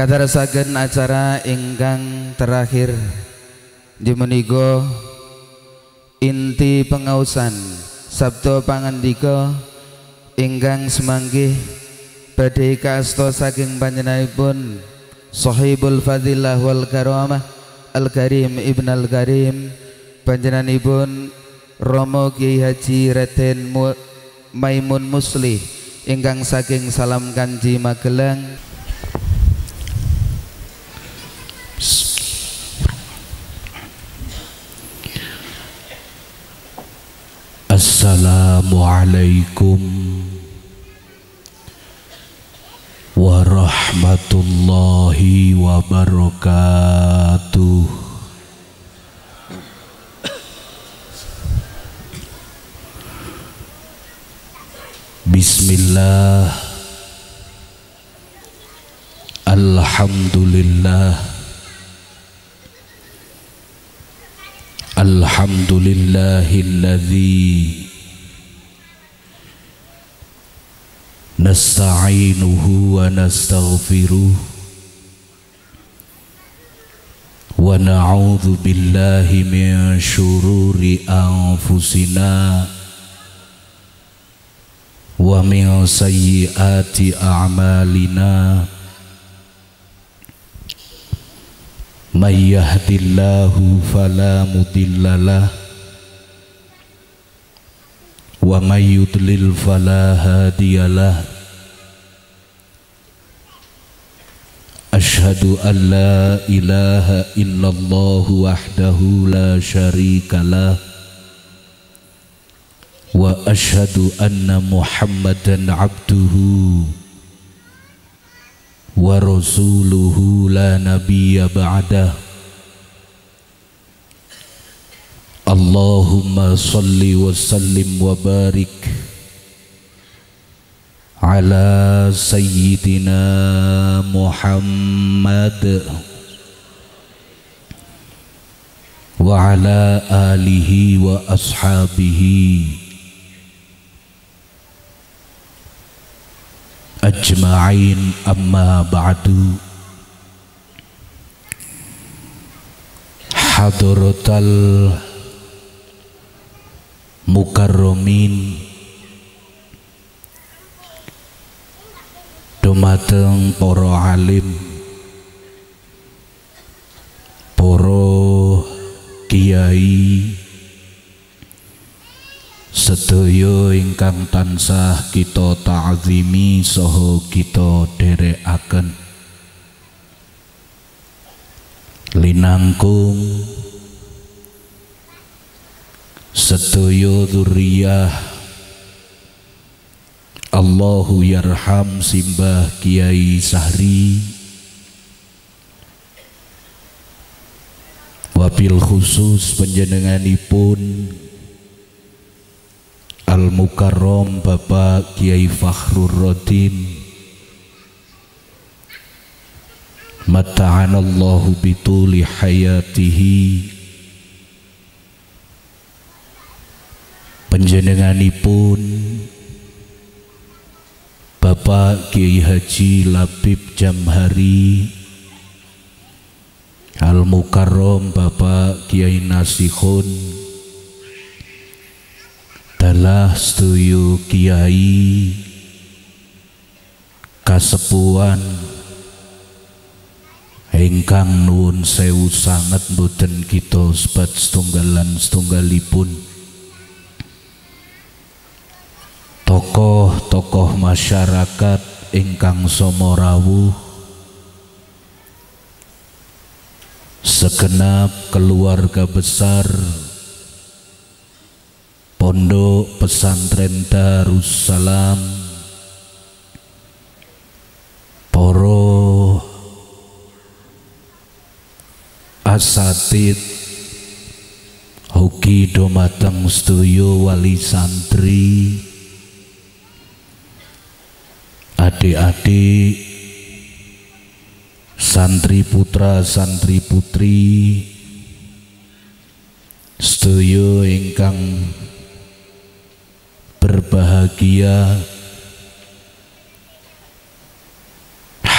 Kadarasaken acara ingkang terakhir Jemenigo inti pengausan Sabto pangandika ingkang semanggih badhe kasto saking panjenenganipun Sahibul Fadilah wal Karamah Al Karim Ibn Al Karim panjenenganipun Romo Kiai Haji Reten Maimun Musli ingkang saking Salam Kanji Magelang Assalamualaikum warahmatullahi wabarakatuh. Bismillah. Alhamdulillah. Alhamdulillahilladzi نستعينه ونستغفره ونعوذ بالله من شرور أنفسنا ومن سيئات أعمالنا. من يهد الله فلا مضل له ومن يضلل فلا هادي له. أشهد أن لا إله إلا الله وحده لا شريك له. وأشهد أن محمدا عبده ورسوله لا نبي بعده. اللهم صل وسلم وبارك على سيدنا محمد وعلى آله وأصحابه ajma'in amma ba'du hadratal mukarramin. Dumateng para alim. Para kiai. Sedaya ingkang tansah kita ta'zimi saha kita dherekaken linangkung sedaya dzurriyyah Allahu yarham simbah Kiai Sahri. Wabil khusus penjenenganipun Al Mukarrom Bapak Kiai Fakhrur Rodin Mata'anallahu bituli hayatihi Penjenenganipun Bapak Kiai Haji Labib Jamhari Al Mukarrom Bapak Kiai Nasihun adalah setuju kiai kasepuan. Ingkang nuwun sewu sangat boten kita sebat setunggalan setunggalipun tokoh-tokoh masyarakat ingkang somorawu segenap keluarga besar Pondok Pesantren Darussalam Poro Asatid Hoki domateng wali santri Adik-adik Santri putra santri putri Stuyo ingkang berbahagia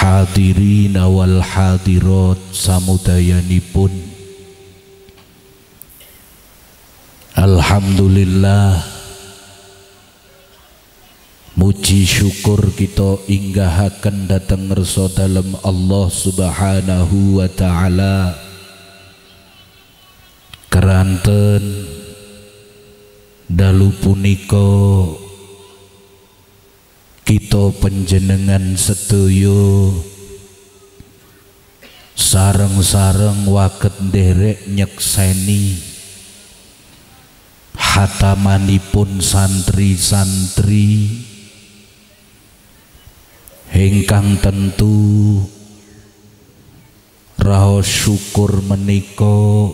hadirin wal hadirat samudayanipun. Alhamdulillah Muji syukur kita inggahaken datang ngerso dalam Allah subhanahu wa ta'ala. Keranten Dalu puniko kita penjenengan setuju sareng-sareng waket derek nyekseni hatamanipun santri-santri hengkang tentu raos syukur meniko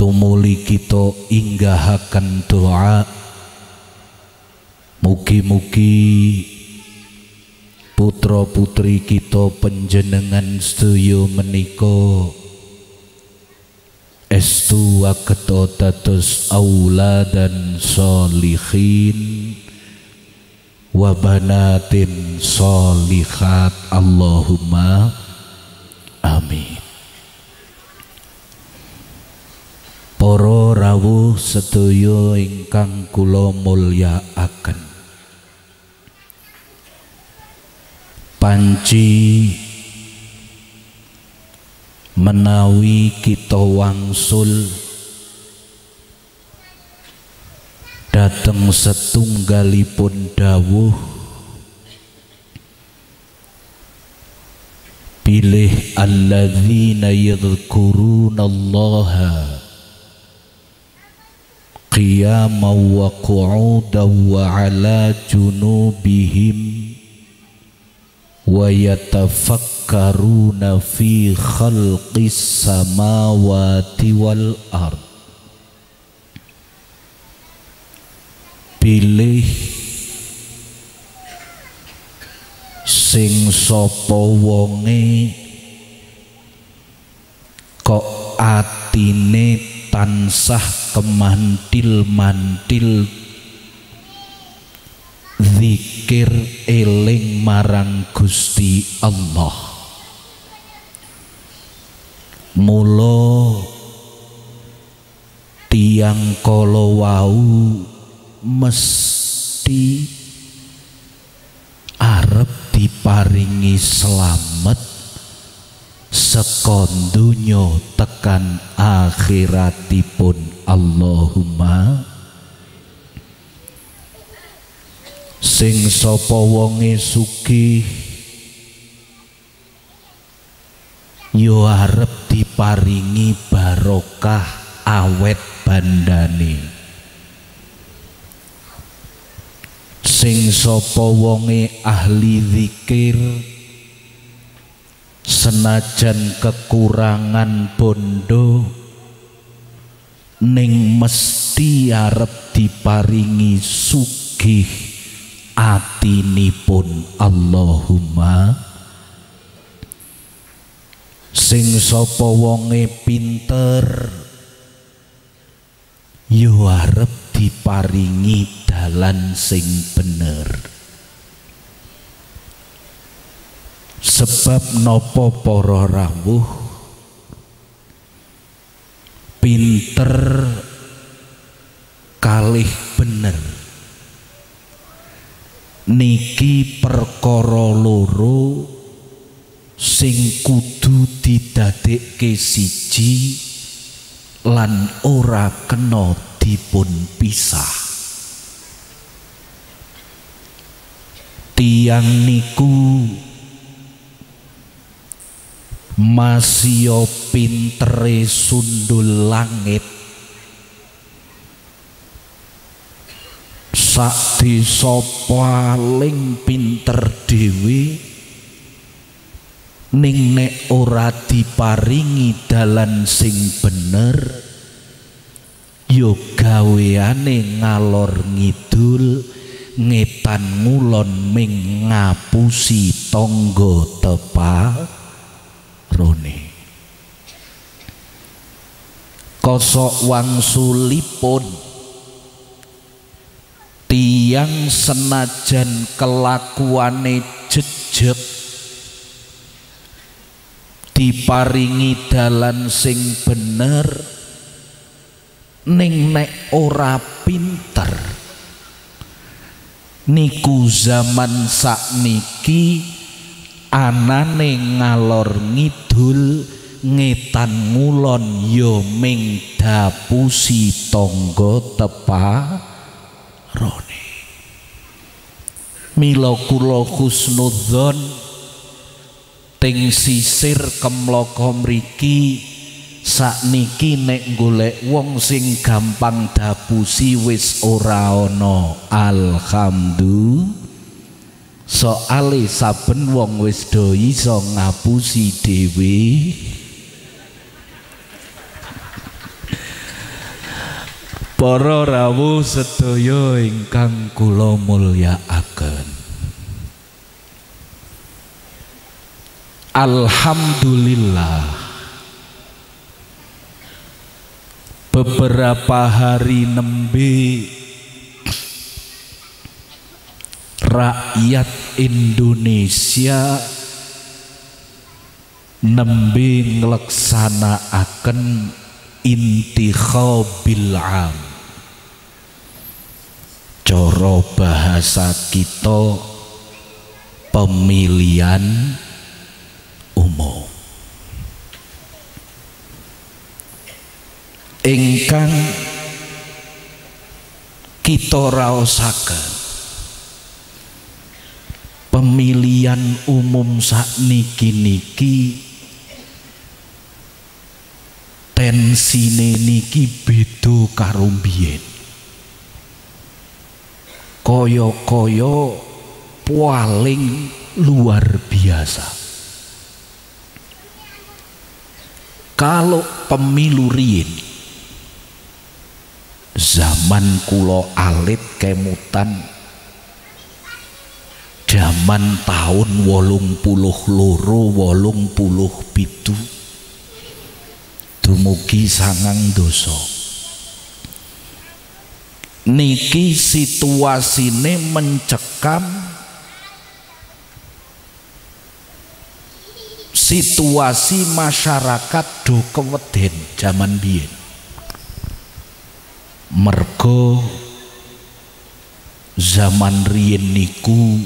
tumuli kita inggahakan doa. Mugi-mugi putra putri kita penjenengan sedaya menika estu aketo dados auladan solihin wa banatin solihat Allahumma amin. Para rawuh sedaya ingkang kula mulyakaken panci menawi kita wangsul dateng setunggalipun dawuh. Pilih alladzina yadhkurunallaha qiyaman wa qu'udan wa ala junubihim wa yatafakkaruna fi khalqis samawati wal ard pilih sing sapa wonge kok atine tansah kemantil-mantil zikir eling marang Gusti Allah. Mulo tiang kala wau mesti arep diparingi selamat sekondunya tekan akhiratipun. Allahumma sing sapa wonge sugih yo arep diparingi barokah awet bandane sing sapa wonge ahli zikir senajan kekurangan bondo ning mesti arep diparingi sugih atinipun. Allahumma. Sing sapa wonge pinter yo arep diparingi dalan sing bener. Sebab nopo para rawuh? Pinter kalih bener. Niki perkara loro sing kudu didadekke siji lan ora kena dipun pisah. Tiang niku masih pintere sundul langit. Sak desa paling pinter dhewe ning nek ora diparingi dalan sing bener yo gaweane ngalor ngidul ngetan ngulon ming ngapusi tangga tepa rone kosok wangsulipun ti tiyang senajan kelakuane jejeg diparingi dalan sing bener ning nek ora pinter. Niku zaman sakniki anane ngalor ngidul ngetan ngulon ya ming dapusi tangga tepa rone mila kula husnudzon ting sisir kemloko mriki sakniki nek golek wong sing gampang dapusi wis ora ana. Alhamdulillah. Soale saben wong wis do iso ngapusi dhewe. Para rawuh sedaya ingkang kula mulyakaken Alhamdulillah. Beberapa hari nembe rakyat Indonesia nembe ngleksanakaken intikhabil am. Cara bahasa kita pemilihan umum ingkang kita raosaken. Pemilihan umum sakniki niki tensine niki beda karo biyen kaya-kaya paling luar biasa. Kalau pemilu riyin zaman kulo alit kemutan. Zaman tahun wolung puluh loro wolung puluh pitu. Dumugi sangang doso niki situasine mencekam. Situasi masyarakat do keweden zaman biyen mergo zaman riyen niku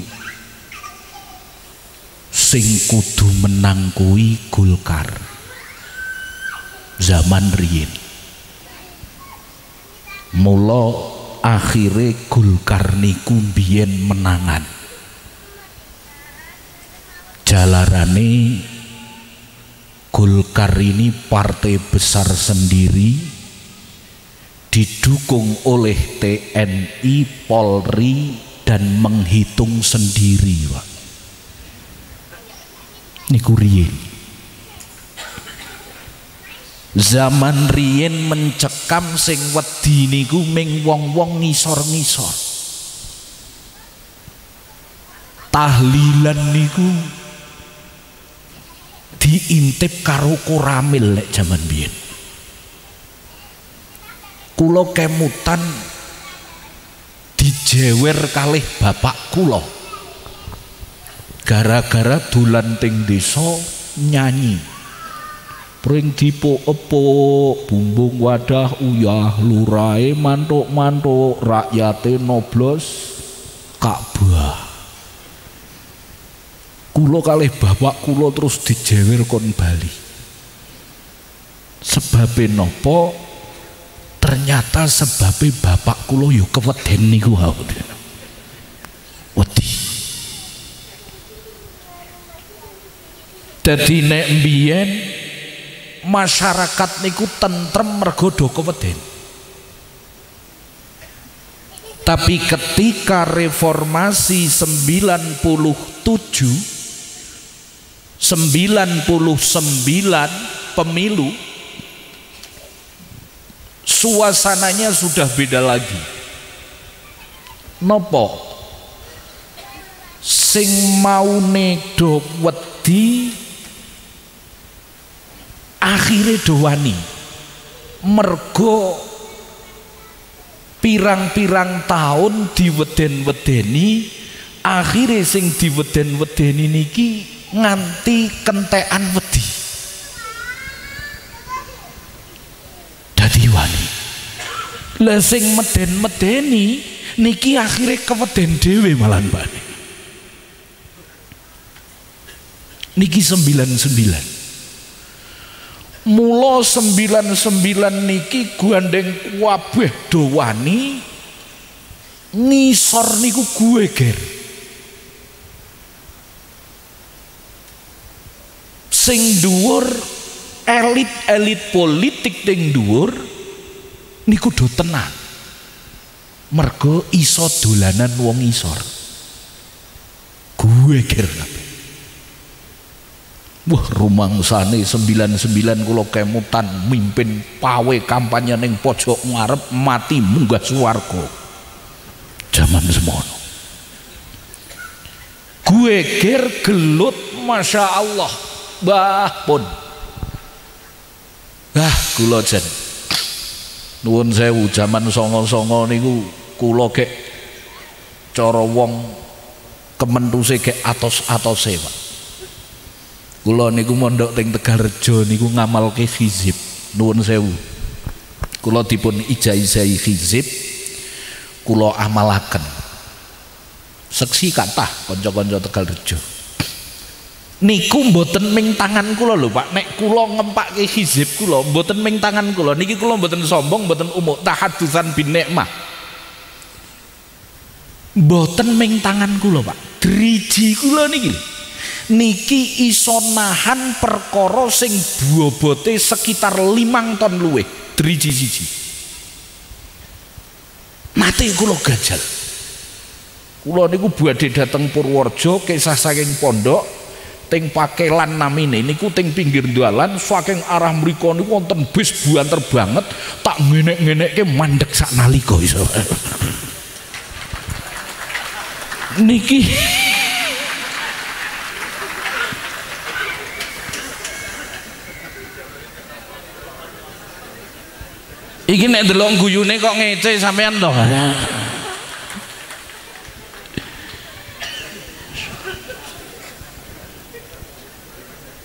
sing kudu menang kuwi Golkar. Zaman riyen. Mula akhire Golkar niku biyen menangan. Jalarane Golkar ini partai besar sendiri didukung oleh TNI, Polri dan menghitung sendiri, Pak. Niku riyen. Zaman riyen mencekam sing wedi niku ming wong-wong ngisor-ngisor. Tahlilan niku diintip karo koramil lek jaman biyen kula kemutan dijewer kalih bapak kula. Gara-gara dolan ting desa nyanyi. Pring dipok-epok bumbung wadah uyah lurai mantuk-mantuk rakyate noblos Ka'bah kulo kalih bapak kulo terus dijewer kon Bali. Sebabnya nopo ternyata sebabnya bapak kulo yuk keweden niku wedi. Jadi nek mbiyen masyarakat niku tentrem mergo do keweden. Tapi ketika reformasi 97 99 pemilu suasananya sudah beda lagi. Nopo? Sing maune do wedi akhirnya doani mergo pirang-pirang tahun diweden-wedeni akhirnya sing diweden-wedeni niki nganti kentekan wedi dadi wani lah sing meden-medeni niki akhirnya keweden dhewe malan bani. Niki 99 mulo 99 niki gandeng kabeh dowani ngisor niku gue ger. Sing dhuwur elit-elit politik ning dhuwur niku do tenang mergo iso dolanan wong isor. Gue kira kabeh. Wah rumangsane 99 kula kemutan mimpin pawe kampanye ning pojok ngarep mati munggah swarga. Zaman semono. Gue ger gelut Masya Allah. Bah pun ah kula jen. Nuwun sewu zaman songo-songo niku kula kek cara wong kementuse kek atos-atose Pak. Kula niku mondok teng Tegalrejo niku ngamalke hizib nuwun sewu. Kula dipun ijazah hizib kula amalaken. Seksi kathah kanca-kanca Tegalrejo niku mboten ming tangan kula lho Pak nek kula ngempakke hizib kula mboten ming tangan kula niki kula mboten sombong mboten umuk tahaddusan bin nikmah Mboten ming tangan kula, Pak. Driji kula niki. Niki iso nahan perkara sing bobote sekitar limang ton luwih. Driji siji. Mati kula gajal. Kula niku badhe dateng Purworejo kisah saking pondok teng pakelan namine niku teng pinggir dalan saking arah mriku niku wonten bis buanter banget tak ngenek-ngenekke mandek sak nalika iso. niki. Iki nek delok guyune kok ngece sampean to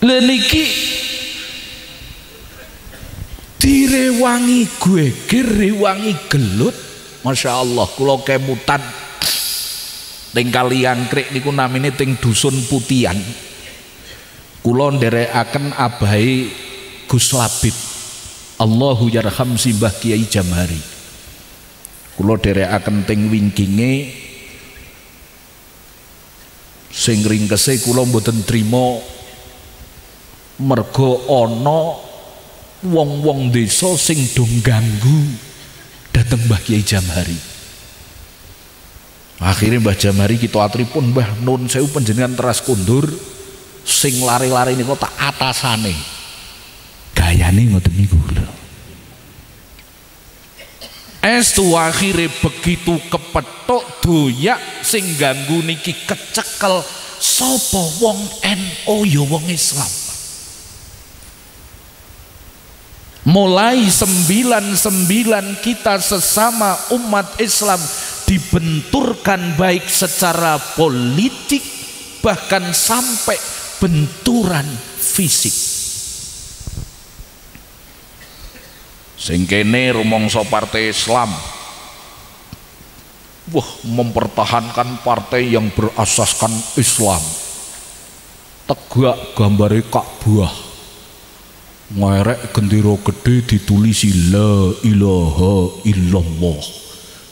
Lha niki direwangi gue direwangi gelut. Masya Allah kula kemutan. Ting kali angkrik niku namine ting dusun putian. Kula nderekaken abai Gus Labib. Allahu yarham simbah Kiai Jamari kula nderekaken ting wingkinge sing ringkese kula mboten trima mergo ana wong-wong desa sing do ganggu dateng Mbah Kiai Jamari akhirnya Mbah Jamari kita pun Mbah Nun Sewu penjenengan teras kundur sing lari-lari ini tak atasane. Gayane ngoten niku Estu akhirnya begitu kepetok doyak sing ganggu niki kecekel sopo wong NO ya wong Islam mulai sembilan sembilan kita sesama umat Islam dibenturkan baik secara politik bahkan sampai benturan fisik. Sing kene rumangsa partai Islam. Wah mempertahankan partai yang berasaskan Islam. Tegak gambare Ka'bah ngerek gendera gede ditulisi la ilaha illallah.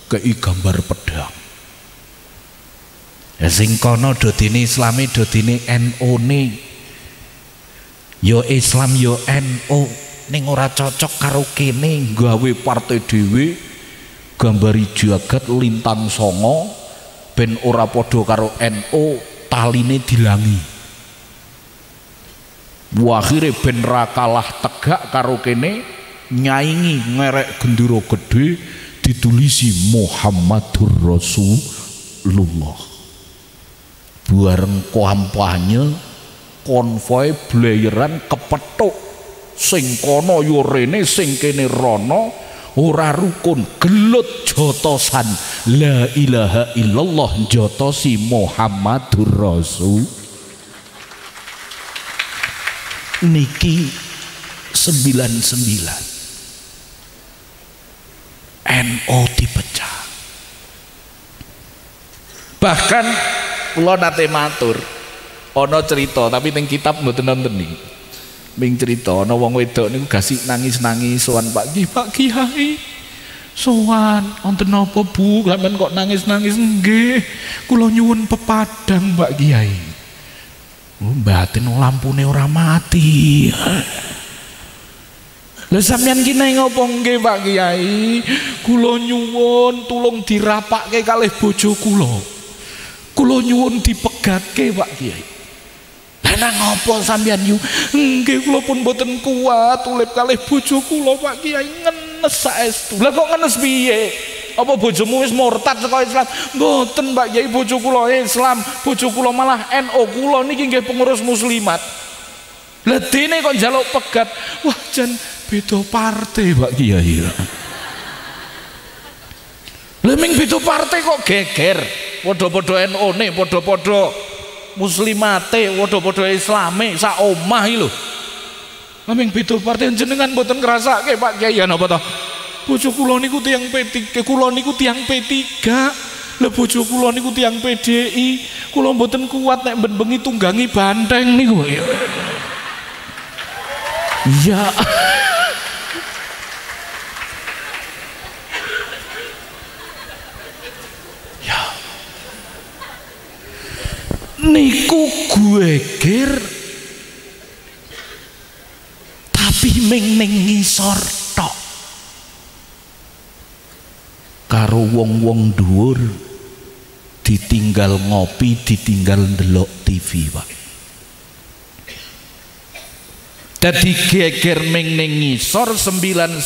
Kei gambar pedang ya sing kono dodine islami dodine NU ne yo Islam yo NU ning ora cocok karo kene. Gawe partai dhewe gambari jagat lintang songo ben ora padha karo NU taline dilangi akhirnya ben ra tegak karo kene nyaingi ngerek gendera gede ditulisi Muhammadur Rasulullah. Bareng kampanye konvoy blayeran kepethuk. Sing kono yo rene sing kene rono ora rukun. Gelut jotosan. La ilaha illallah jotosi Muhammadur Rasul niki 99 NO dipecah bahkan kula nate matur ana cerita tapi teng kitab mboten nonton nih Ming cerita ana wong wedok niku gasik nangis-nangis sowan Pak Ki, Pak Kiai. Sowan, wonten napa Bu? Sampeyan kok nangis-nangis nggih? Kula nyuwun pepadang Pak Kiai. Oh, batin lampune ora mati. Lah sampeyan ki nang ngopo nggih Pak Kiai? Kula nyuwun tulung dirapakke kalih bojo kula. Kula nyuwun dipegatke Pak Kiai. Lah ngopo sampeyan yu? Nggih kula pun mboten kuat ulip kalih bojo kula Pak Kiai ngenes saestu. Lah kok ngenes piye? Apa bojomu wis murtad saka Islam? Mboten Pak Kiai bojo kula Islam, bojo kula malah NU kula niki nggih pengurus muslimat. Lah dene kok njaluk pegat. Wah jan beda partai Pak Kiai. Lah ming beda partai kok geger. Padha-padha NU ne, padha-padha muslimate padha-padha islame sak omah iki lho Maming beda partai jenengan mboten ngrasake Pak Kiai napa to Bojo kula niku tiyang P3 kula niku tiyang P3 Lah bojo kula niku tiyang PDI kula mboten kuat nek ben bengi tunggangi banteng niku Ya. Niku gue ger tapi ming ning ngisor tok karo wong-wong dhuwur ditinggal ngopi ditinggal ndelok TV Pak. Jadi geger ming ning ngisor 99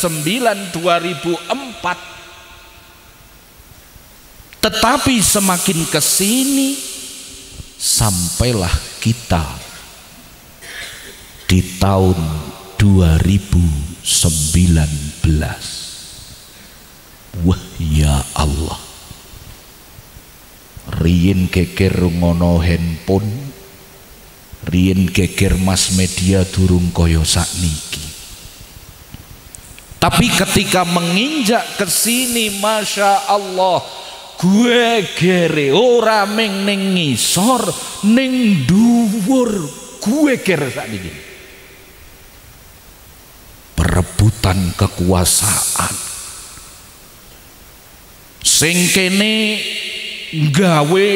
2004 tetapi semakin ke sini sampailah kita di tahun 2019 wah ya Allah. Rien geger ngono handphone. Rien geger mas media durung koyo sakniki. Tapi ketika menginjak ke sini Masya Allah gue gere ora ming ning ngisor ning dhuwur gue gere sakniki. Perebutan kekuasaan sing kene gawe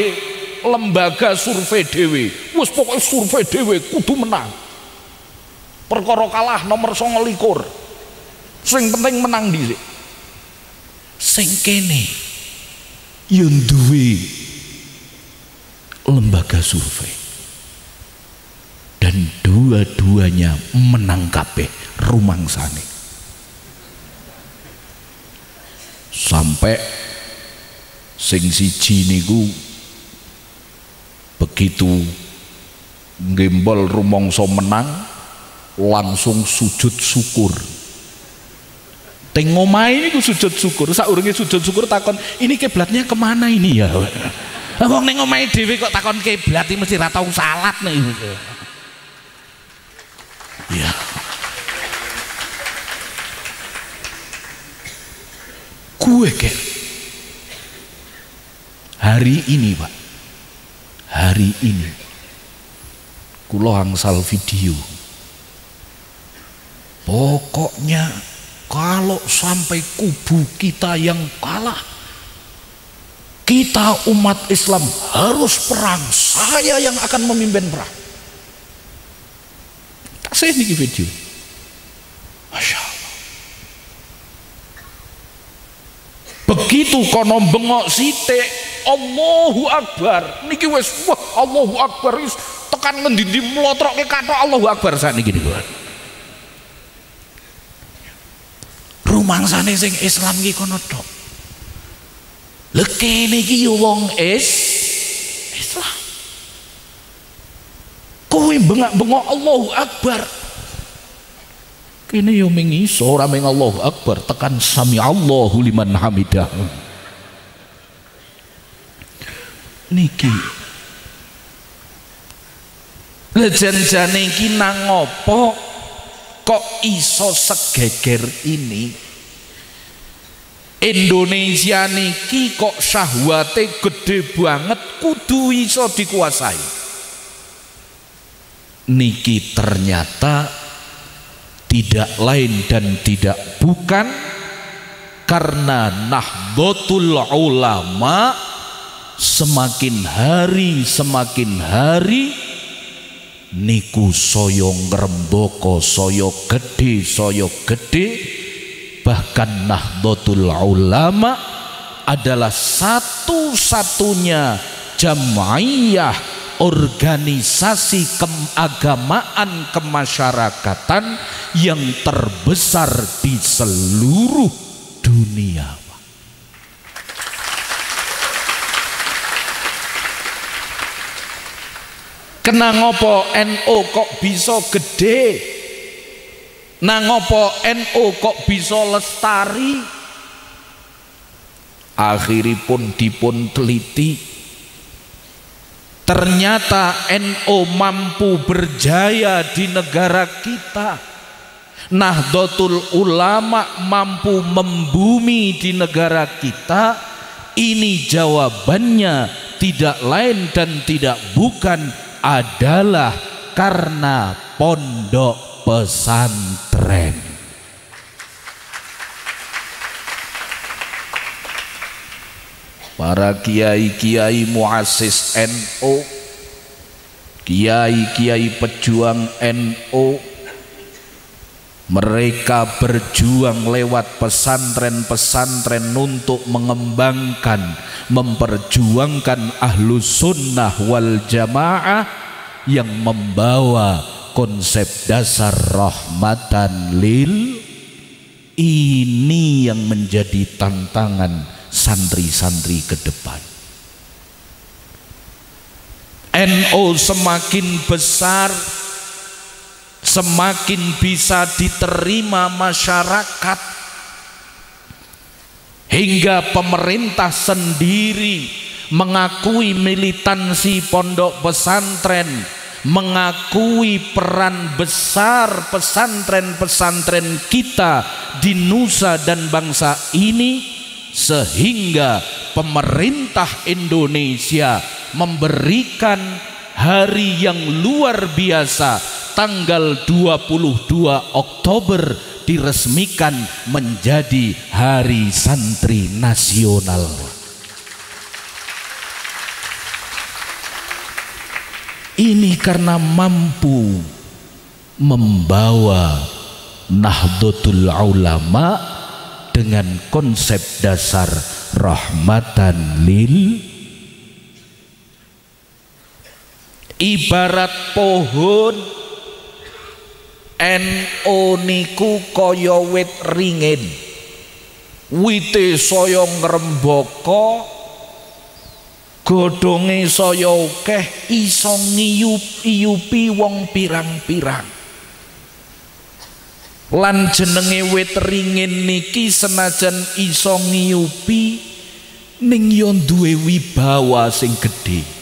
lembaga survei dewe wis pokoknya survei dewe kudu menang. Perkara kalah nomor songo likur. Sing penting menang di sing kene yang duwe lembaga survei. Dan dua-duanya menang kabeh rumangsane. Sampai sing siji niku begitu gembol rumongso menang langsung sujud syukur Teng omahe niku sujud syukur, saurunge sujud syukur takon, ini kiblatnya ke mana ini ya? Wong ning omahe dhewe kok takon kiblat iki mesti ra tau salat nih. Ya. Kue ke hari ini pak. Hari ini. Kulo angsal video. Pokoknya kalau sampai kubu kita yang kalah kita umat Islam harus perang. Saya yang akan memimpin perang. Kasih ini video. Masya Allah begitu kono bengok site Allahu Akbar. Niki wes wah Allahu Akbar. Tekan ngendi di melotrok ke kata Allahu Akbar. Saat ini gini rumangsane sing Islam iki kono tok. Lha kene iki yo wong is Islam. Kowe bengak-bengok Allahu Akbar kene yo ming iso. Ora ming Allahu Akbar tekan sami Allahu liman hamidah. Niki. Lejan-jane iki nang ngopo kok iso segeger ini? Indonesia niki kok syahwate gede banget kudu iso dikuasai. Niki ternyata tidak lain dan tidak bukan karena Nahdlatul Ulama semakin hari semakin hari niku soyo ngrembaka soyo gede soyo gede bahkan Nahdlatul Ulama adalah satu-satunya jamaiyah organisasi keagamaan kemasyarakatan yang terbesar di seluruh dunia Kenang ngopo NO kok bisa gede? Nang ngopo NO kok bisa lestari? Akhiripun dipun teliti Ternyata NO mampu berjaya di negara kita Nahdlatul Ulama mampu membumi di negara kita Ini jawabannya tidak lain dan tidak bukan adalah karena pondok pesantren. Para kiai-kiai muasis NU, kiai-kiai pejuang NU, mereka berjuang lewat pesantren-pesantren untuk mengembangkan, memperjuangkan ahlu sunnah wal jamaah yang membawa konsep dasar rahmatan lil ini yang menjadi tantangan santri-santri ke depan. NO semakin besar semakin bisa diterima masyarakat. Hingga pemerintah sendiri mengakui militansi pondok pesantren mengakui peran besar pesantren-pesantren kita di Nusa dan bangsa ini sehingga pemerintah Indonesia memberikan hari yang luar biasa tanggal 22 Oktober diresmikan menjadi Hari Santri Nasional. Ini karena mampu membawa Nahdlatul Ulama dengan konsep dasar rahmatan lil ibarat pohon NO niku kaya wit ringin. Wite saya ngrembaka godhonge saya akeh iso ngiyup-iyupi wong pirang-pirang. Lan jenenge wit ringin niki senajan iso ngiyupi ning yo duwe wibawa sing gedhe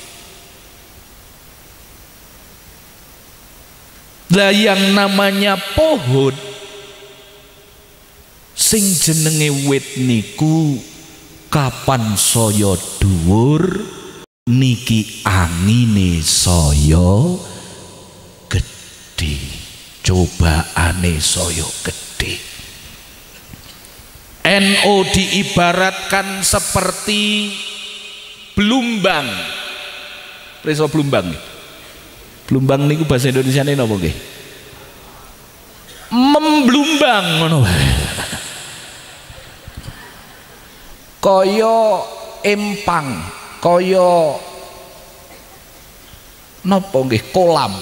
Lah yang namanya pohon sing jenenge wit niku kapan saya dhuwur niki angine saya gedhe cobaane saya gedhe. NO diibaratkan seperti belumbang Preso belumbang Blumbang niku bahasa Indonesia ini napa nggih? Memblumbang ngono. Kaya empang, kaya napa nggih? Kolam.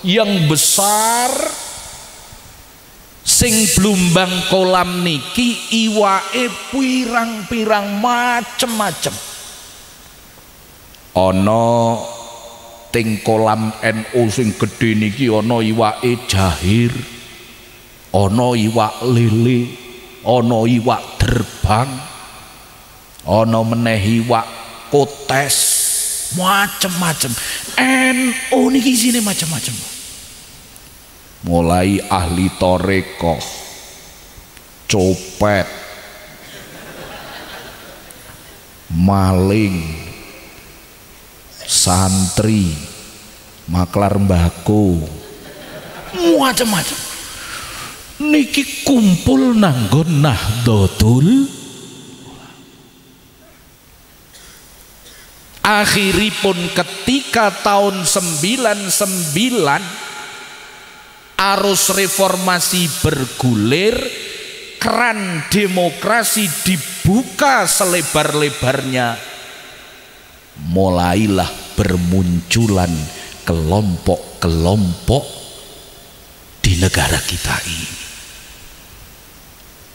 Yang besar sing blumbang kolam niki iwake pirang-pirang macem-macem. Ana ting kolam NU sing gedhe niki ana iwake jahir ana iwak lele ana iwak derbang ana meneh iwak kotes. Macem-macem. NU niki isine macem-macem. Mulai ahli toreko. Copet. Maling santri maklar mbako macam-macam niki kumpul nanggon nahdlatul akhiripun ketika tahun 99 arus reformasi bergulir keran demokrasi dibuka selebar-lebarnya mulailah bermunculan kelompok-kelompok di negara kita ini.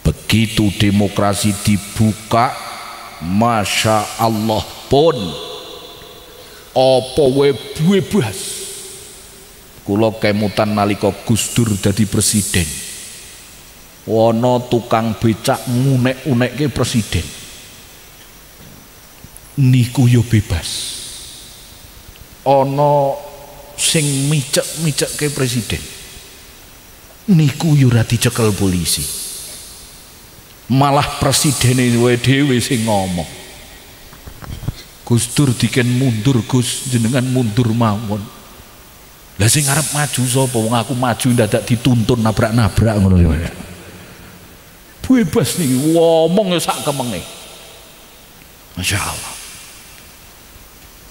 Begitu demokrasi dibuka Masya Allah pun apa bebas kula kemutan nalika Gus Dur dadi presiden. Wono tukang becak ngunek-unekke presiden niku yo bebas. Ana sing micek-micekke presiden. Niku yo ora dicekel polisi. Malah presiden dhewe sing ngomong. Gus Dur diken mundur Gus jenengan mundur mawon. Lah sing arep maju sapa? Wong aku maju dadak dituntun nabrak-nabrak ngono -nabrak bebas nih ngomong ya sak kemenge. Masya Allah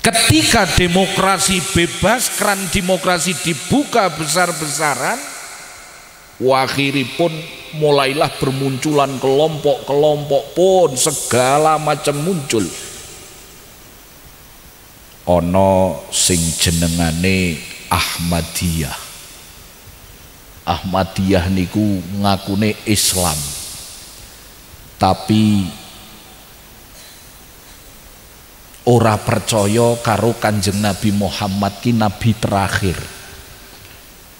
ketika demokrasi bebas keran demokrasi dibuka besar-besaran pun mulailah bermunculan kelompok-kelompok pun segala macam muncul. Ono sing jenengane Ahmadiyah. Ahmadiyah niku ngakune Islam. Tapi ora percaya karo kanjeng Nabi Muhammad ki nabi terakhir.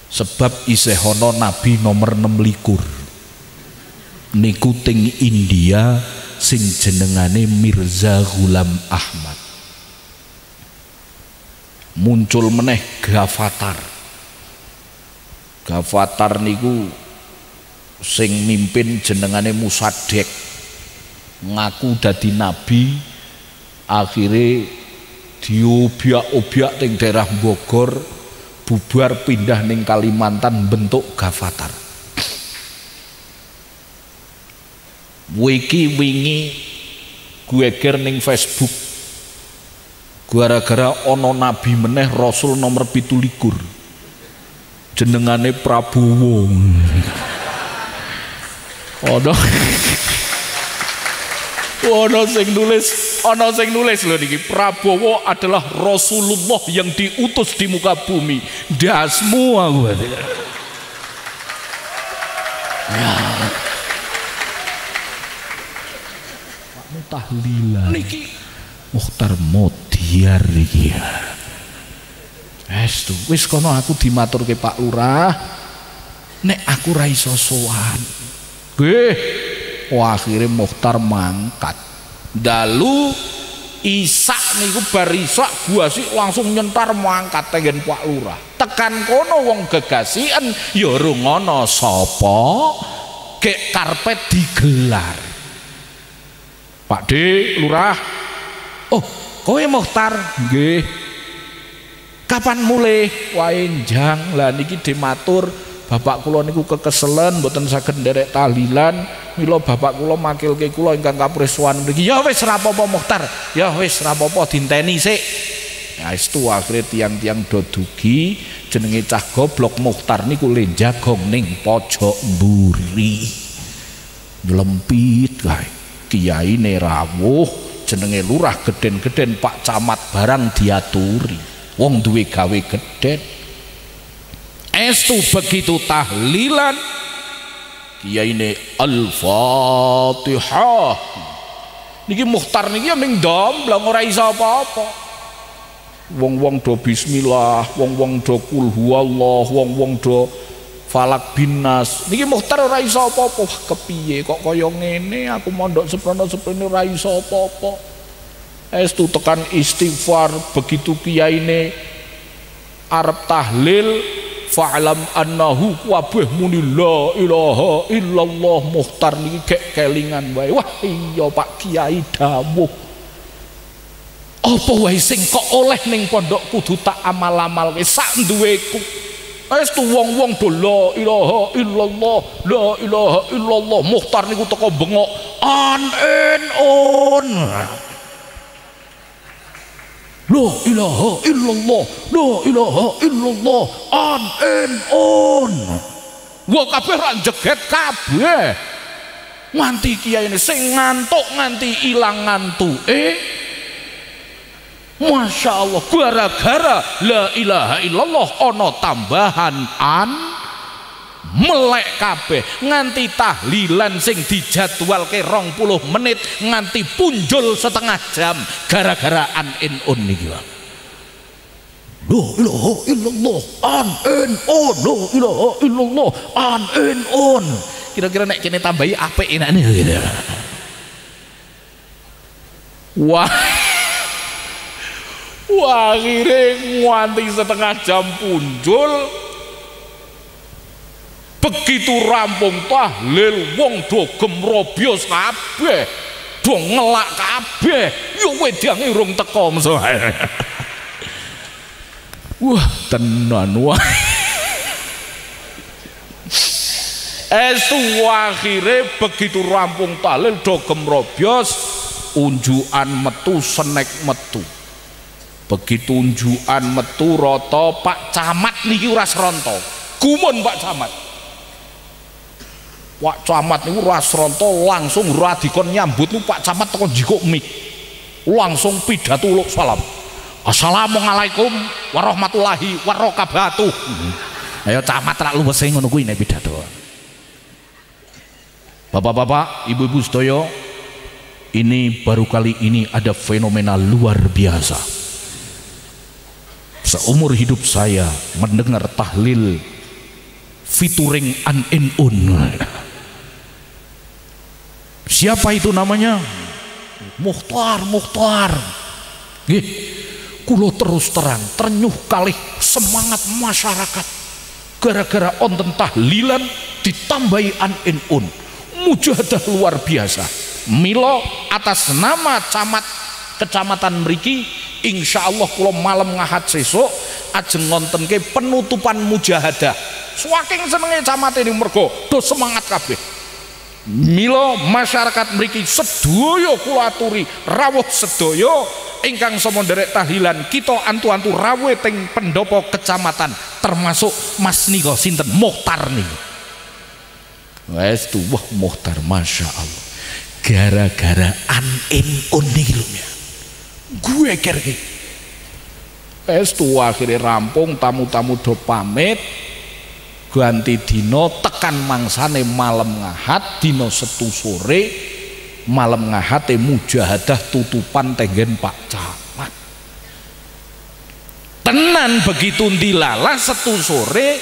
Sebab isih ana nabi nomor 6 likur. Niku ting India sing jenengane Mirza Ghulam Ahmad. Muncul meneh Gavatar Gavatar niku sing mimpin jenengane Musadek ngaku dadi nabi akhirnya diobiak-obiak ning daerah Bogor bubar pindah ning Kalimantan bentuk gavatar. Wiki wingi ger ning Facebook. Gara-gara ono nabi meneh rasul nomor pitulikur. Jenengane Prabowo ono. Ono sing nulis, ono sing nulis loh niki. Prabowo adalah Rasulullah yang diutus di muka bumi. Dasmu aku. Ya. Pak tahlilan. Niki Mukhtar Modiar niki ya. Wes tuh, wis kono aku dimaturke Pak Lurah. Nek aku ra iso sowan. Nggih, Wah, akhirnya Mukhtar mangkat. Dalu isak niku bar isak sih langsung nyentar mangkat tengen Pak Lurah. Tekan kono wong gegasian ya rungono sapa kek karpet digelar. Pak D Lurah. Oh, kowe Mukhtar? Nggih. Kapan mulai? Waenjang lah niki dimatur Bapak kula niku kekeselen mboten saged nderek tahlilan. Mila bapak kula makilke kula ingkang kapresuan mriki. Ya wis ora apa-apa Mukhtar ya wis apa-apa dinteni sik. Ya itu akhirnya tiang-tiang do dugi jenenge cah goblok Mukhtar niku le jagong ning pojok mburi. Lempit kae. Kiyaine rawuh jenenge lurah geden-geden Pak Camat barang diaturi. Wong duwe gawe geden estu begitu tahlilan. Kiai ini al-fatihah. Niki muhtar niki ning domblang ora iso apa-apa. Wong-wong do bismillah wong-wong do kul huwallah wong-wong do falak binas niki muhtar ora iso apa-apa. Wah kepiye kok kaya ngene? Aku mondok seprono seprene ora iso apa-apa. Estu tekan istighfar begitu kiyaine arep tahlil fa'lam annahu kabeh muni la ilaha illallah muhtar niki kek kelingan wae wah iya Pak Kiai dawuh apa wae sing kok oleh ning pondok kudu tak amal-amal sak duweku Wis tu wong-wong do la ilaha illallah, la ilaha illallah. Mukhtar niku teko bengok an en on. La ilaha illallah, la ilaha illallah, an en on. Wong kabeh ra jeget kabeh. Nganti kiai ini sing ngantuk nganti ilang ngantuke. Masya Allah gara-gara la ilaha illallah ono tambahan an melek kabeh nganti tahlilan sing dijadwal ke rong puluh menit nganti punjul setengah jam gara-gara an in un niki La ilaha illallah an in un La ilaha illallah an in un kira-kira nek kene tambahi apik enakne gitu. Wah. Wah, akhirnya nganti setengah jam punjul begitu rampung tahlil wong do gemrobyos kabeh do ngelak kabeh. Yo wedange urung teko wah tenan wah. Estu akhirnya begitu rampung tahlil do gemrobyos unjuan metu senek metu. Begitu unjukan metu roto Pak Camat niki ora seronto. Gumun Pak Camat Pak Camat niku ora seronto langsung ora dikon nyambut niku Pak Camat tekan jikok mik langsung pidato uluk salam. Assalamualaikum warahmatullahi wabarakatuh. Ayo camat rak luwes ngono kuwi nek pidato. Bapak-bapak, ibu-ibu sedaya, ini baru kali ini ada fenomena luar biasa. Seumur hidup saya mendengar tahlil featuring an siapa itu namanya? Muhtar Muhtar. Gih, kulo terus terang ternyuh kali semangat masyarakat. Gara-gara onten tahlilan ditambahi an in un. Mujahadah luar biasa. Milo atas nama camat kecamatan Meriki insya Allah kalau malam ngahat sesuk ajeng ngontenke penutupan mujahadah. Swaking senenge camat ini mergo do semangat kabeh Milo masyarakat mriki sedoyo kula aturi rawuh sedoyo ingkang sama derek tahlilan kita antu-antu rawuh teng pendopo kecamatan termasuk Mas Niko sinten? Mohtar nih wes tuh wah Mohtar Masya Allah gara-gara an in unik ya gue kerki tuh akhirnya rampung tamu-tamu do pamit ganti dino tekan mangsane malam ngahat dino setu sore malam ngahate mujahadah tutupan tenggen Pak Camat. Tenan begitu dilala setu sore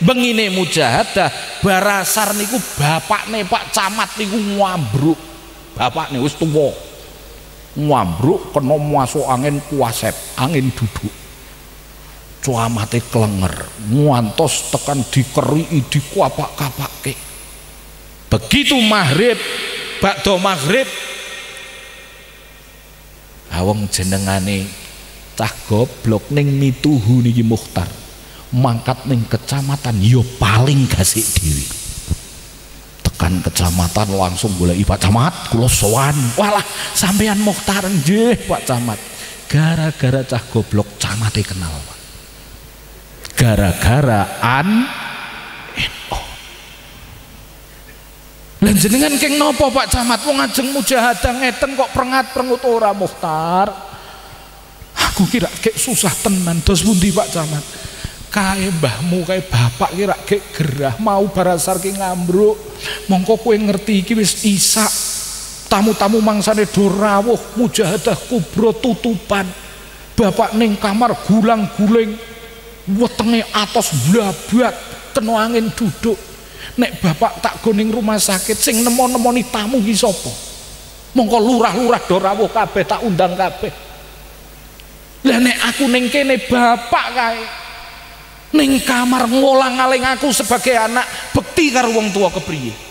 bengine mujahadah barasar niku bapak nih Pak Camat niku ngambruk bapak nih wis tuwa ngambruk kena masuk angin kuaset angin duduk cuamate kelenger ngantos tekan dikeri di kapak kapake begitu maghrib bakdo maghrib. Awang jenengane cah goblok ning mituhu niki muhtar. Mangkat ning kecamatan yo ya paling gasik dewi kan kecamatan langsung boleh Pak Camat kulo sowan. Walah sampean Mukhtar nggih Pak Camat. Gara-gara cah goblok camate kenal Pak gara-gara an oh. Lan jenengan keng nopo Pak Camat? Wong ajeng mujahadah ngeten kok prengat-prengut ora Mukhtar aku kira kayak susah tenan. Dos pundi Pak Camat? Kae mbahmu kae bapak kira gek gerah. Mau barasar ki ngambruk. Mongko kowe ngerti iki wis isa tamu-tamu mangsane do rawuh mujahadah kubro tutupan. Bapak ning kamar gulang-guling wetenge atos blabat kena angin duduk nek bapak tak goning rumah sakit sing nemo-nemoni tamu ki sapa mongko lurah-lurah do rawuh kabeh tak undang kabeh lah nek aku ning kene bapak kae ning kamar ngolang-aling aku sebagai anak bekti karo wong tua kepriye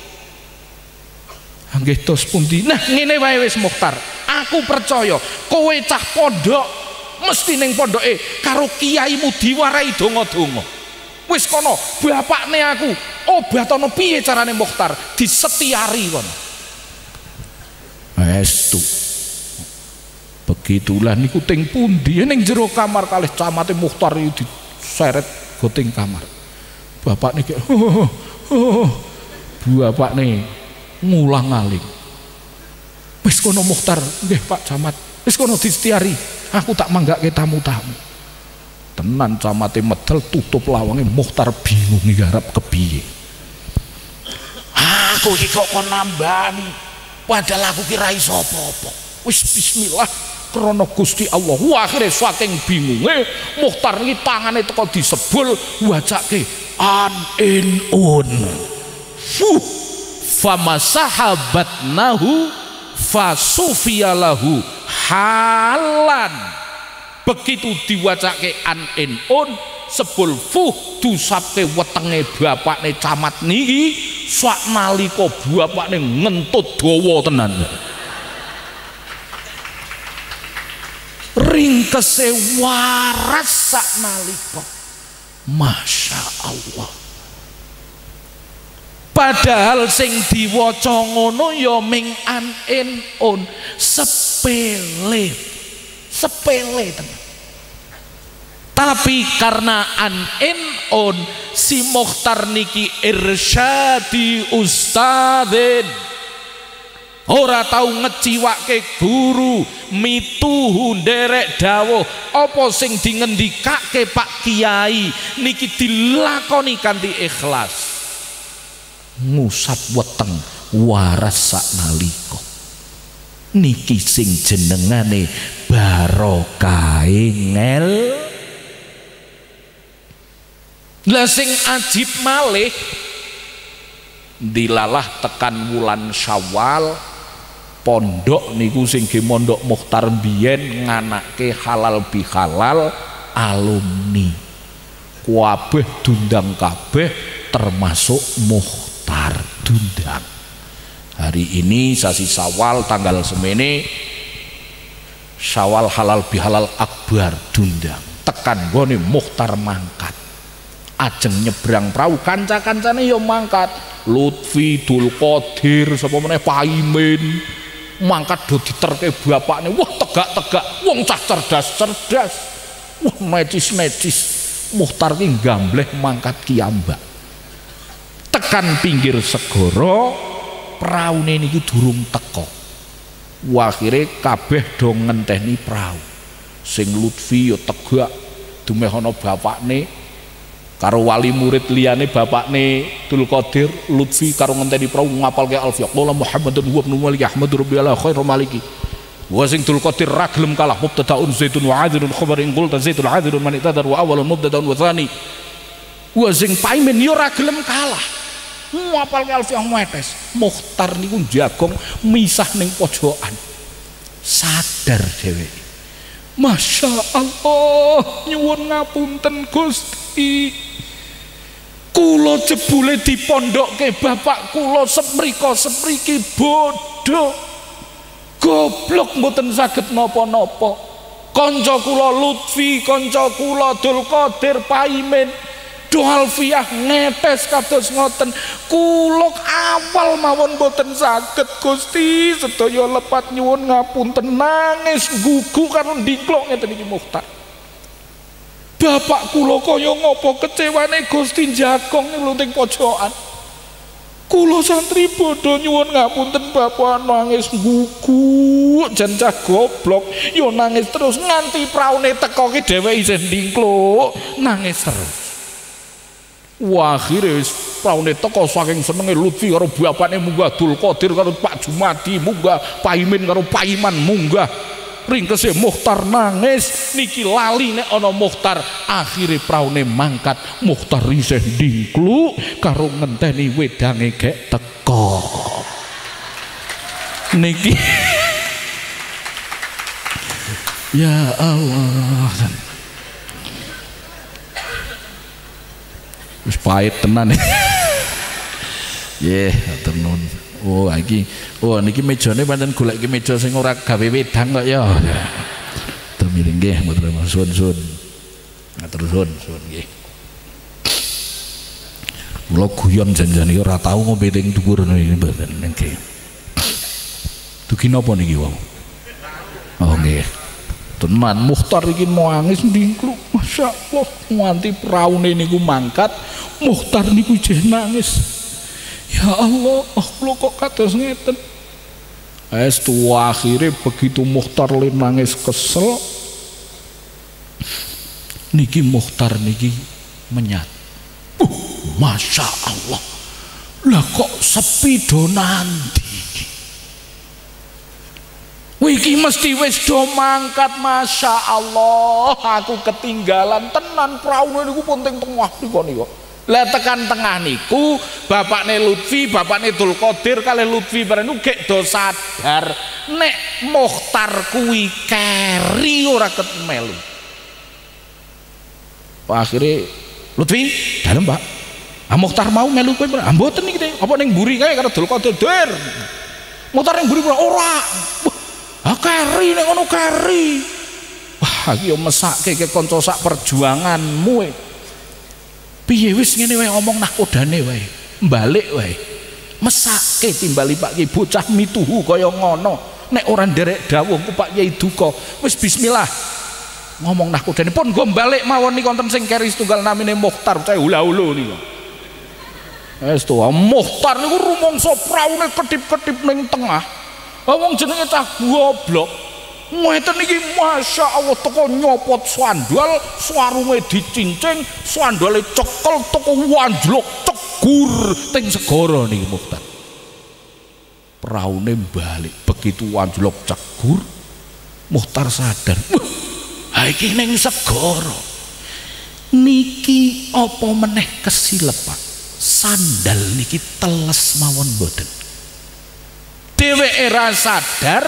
Nggih tos pundi? Nah, ngene wae wis Mukhtar. Aku percaya kowe cah pondok mesti ning pondoke karo kiaimu diwarai donga-donga. Wis kono bapakne aku obatono piye carane Mukhtar disetiari kono. Estu. Begitulah niku ting pundi ning jero kamar kalih camate Mukhtar iki diseret goting kamar. Bapak niki oh, oh, oh. bapak nih ngulang aling wis kono Mukhtar nggih Pak Camat wis kono distiari aku tak manggake tamu-tamu. Tenan camate medel tutup lawange Mukhtar bingung garap kepiye. Aku iki kok kon nambani? Padahal aku kira iso apa-apa. Wis bismillah krana Gusti Allah wah akhirnya saking bingunge Mukhtar iki tangane teko disebul wajake an in un. Fuh famasahabat nahu fasufiyalahu halan. Begitu diwacake an in un sebul fuh dusapke wetenge bapakne camat niki sak nalika bapakne ngentut dawa tenan. Ringkese waras sak nalika. Masya Allah padahal sing diwaca ngono ya ming an in un. Sepele. Sepele teman. Tapi karena an in un si Mukhtar niki irsyadi ustadin ora tau ngeciwake guru mituhu nderek dawuh apa sing dingendikake Pak Kiai? Niki dilakoni kanthi ikhlas ngusap weteng waras sak nalika niki sing jenengane barokahe ngel lah sing ajib malih dilalah tekan wulan syawal pondok niku sing ge mondok Mukhtar biyen nganake halal bihalal alumni. Kabeh dundang kabeh termasuk Mukhtar Dundang hari ini sasi sawal tanggal semene sawal halal bihalal akbar Dundang tekan goni muhtar mangkat. Ajeng nyebrang perahu kanca-kancane yo mangkat. Lutfi Dul Qadir sapa meneh Paimin. Mangkat do diterke bapakne. Wah tegak-tegak. Wong cah cerdas-cerdas wah necis-necis. Muhtar ki gambleh mangkat kiambak tekan pinggir segara praune niki durung teko akhire kabeh do ngenteni prau. Sing Lutfi yo tegak dumeh ana bapakne karo wali murid liyane bapakne Qadir Lutfi karo ngenteni prau ngapalke alfiq Maula Muhammadun wa ibnu Malik Ahmad Rabbil khairu maliki. Wa sing Qadir ra gelem kalah mubtadaun zaitun wa adilun khabar in qulta zaitun adilun man itadar wa awalun mubtadaun wa thani. Wa sing paimin yo ra gelem kalah ngapal alfiah metes mukhtar niku jagong misah ning pojokan. Sadar dewe Masya Allah nyuwun ngapunten Gusti. Kulo jebule ke bapak kulo semriko semriki bodoh goblok mboten saged napa-napa. Kanca kula Lutfi kanca kula Dul Qadir Paimin do alfiah netes kados ngoten. Kulok awal mawon boten saged Gusti. Sedaya lepat nyuwun ngapunten. Nangis gugu karo ndiklok ngeten iki Mukhtar Bapak kula kaya ngopo kecewane Gusti jagong teng pojokan? Kulo santri bodoh nyuwun ngapunten bapak. Nangis gugu jan goblok. Yo nangis terus nganti praune teko ki dheweke isih ndingkluk nangis terus Wah akhirnya paune teko saking senenge Lutfi karo bapakne munggah Dul Qadir karo Pak Jumadi munggah Paimin karo Paiman munggah. Ringkese Muhtar nangis niki lali nek ana Muhtar akhire praune mangkat Muhtar isih dingklu karo ngenteni wedange gek teko niki. Ya Allah wis pahit tenan Nggih, yeah, nuwun. Oh, iki oh niki mejane pancen golek iki meja sing ora gawe wedang kok ya. Matur miring nggih, matur suwun suwun. Matur suwun suwun nggih. Kula guyon janjane ora tau ngombe ning dhuwur niki mboten nggih. Dugi napa niki wong? Oh nggih. Tenan Muhtar iki nangis ndingkluk. Masya Allah nganti praune niku mangkat, Muhtar niku jeh nangis. Ya Allah, oh kok kados ngeten. Es tua akhirnya begitu Muhtar li nangis kesel. Niki Muhtar niki menyat. Uh, Masya Allah. Lah kok sepi do nanti. Wiki mesti wis do mangkat Masya Allah Aku ketinggalan tenan perahu ini penting tengah nih kok lah tekan tengah niku bapakne Lutfi bapakne Dul Qadir kali Lutfi bareng gek do sadar nek Mukhtar kuwi keri ora ket melu. Akhirnya Lutfi dalam Pak. Ah Mukhtar mau melu kowe ah mboten niki apa ning mburi kae karo Dul Qadir Mukhtar ning mburi ora ah keri nek ngono keri wah iki yo mesake ke kanca sak perjuanganmu piye wis ngene wae ngomong nakodane wae balik wae. Mesake timbali Pak Kiai bocah mituhu kaya ngono. Nek ora nderek dawuh ku Pak Kiai duka wis bismillah. Ngomong nakodane pun go balik mawon niku wonten sing keri setunggal namine Mukhtar cah ula-ulu niku wis to Mukhtar niku rumangsa praune ketip-ketip ning tengah wong jenenge cah goblok Ngeten iki Masya Allah toko nyopot sandal, sarunge dicincing, sandale cekel toko wanjlok cegur teng segara niki Mukhtar. Praune balik begitu wanjlok cegur Mukhtar sadar. Ha iki ning segara. Niki apa meneh kesilepan. Sandal niki teles mawon boten. Dheweke ra sadar